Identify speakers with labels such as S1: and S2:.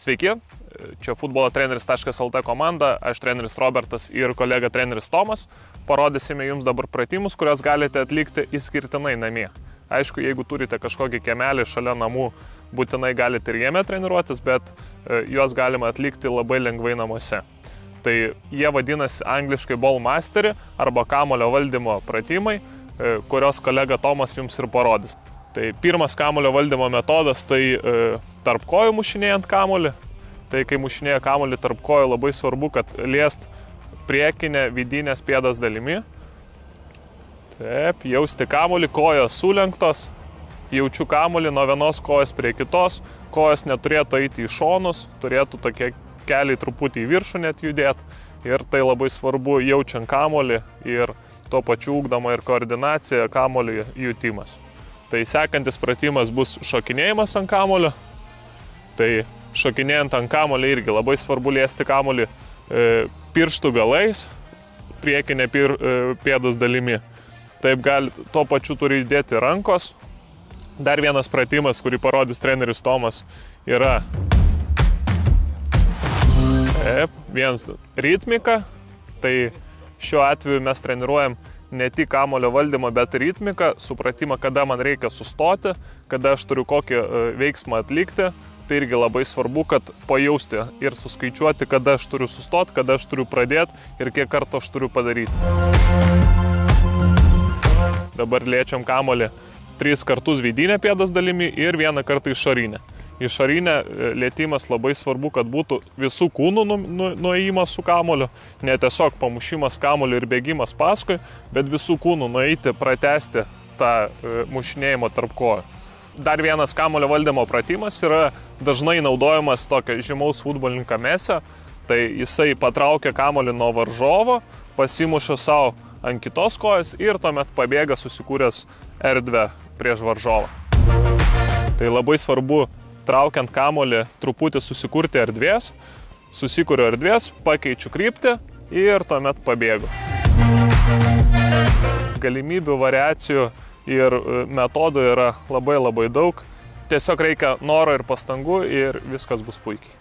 S1: Sveiki, čia futbolo treneris.lt komanda, aš treneris Robertas ir kolega treneris Tomas. Parodysime jums dabar pratimus, kuriuos galite atlikti įskirtinai namie. Aišku, jeigu turite kažkokį kemelį šalia namų, būtinai galite ir jame treniruotis, bet e, juos galima atlikti labai lengvai namuose. Tai jie vadinasi angliškai ball mastery arba kamulio valdymo pratimai, e, kurios kolega Tomas jums ir parodys. Tai pirmas kamulio valdymo metodas tai e, tarp kojų mušinėjant kamulį. Tai kai mušinėja kamulį tarp kojų labai svarbu, kad liest priekinę vidinės pėdas dalimi. Taip, jausti kamulį, kojos sulenktos, jaučiu kamulį nuo vienos kojos prie kitos, kojos neturėtų eiti į šonus, turėtų tokie keliai truputį į viršų net judėti. Ir tai labai svarbu jaučiant kamulį ir tuo pačiu ūkdama ir koordinacija kamulį jutimas. Tai sekantis pratimas bus šokinėjimas ant kamulio. Tai šokinėjant ant kamulio irgi labai svarbu liesti kamulį e, pirštų galais, priekinė pir, e, pėdos dalimi. Taip gali, tuo pačiu turi įdėti rankos. Dar vienas pratimas, kurį parodys treneris Tomas, yra Taip, vienas ritmika. Tai šiuo atveju mes treniruojam ne tik kamulio valdymą, bet ir ritmiką, supratimą, kada man reikia sustoti, kada aš turiu kokį e, veiksmą atlikti. Tai irgi labai svarbu, kad pajausti ir suskaičiuoti, kada aš turiu sustoti, kada aš turiu pradėti ir kiek kartų aš turiu padaryti. Dabar liečiam kamolį tris kartus vidinę pėdos dalimi ir vieną kartą išorinę išorinė e, lėtymas labai svarbu, kad būtų visų kūnų nu, nu, nuėjimas su kamoliu, ne tiesiog pamušimas kamoliu ir bėgimas paskui, bet visų kūnų nueiti, pratesti tą e, mušinėjimą tarp kojų. Dar vienas kamulio valdymo pratimas yra dažnai naudojamas tokio žymaus futbolininko mesio, tai jisai patraukia kamulį nuo varžovo, pasimuša savo ant kitos kojos ir tuomet pabėga susikūręs erdvę prieš varžovą. Tai labai svarbu traukiant kamolį truputį susikurti erdvės, susikuriu erdvės, pakeičiu kryptį ir tuomet pabėgu. Galimybių, variacijų ir e, metodų yra labai labai daug. Tiesiog reikia noro ir pastangų ir viskas bus puikiai.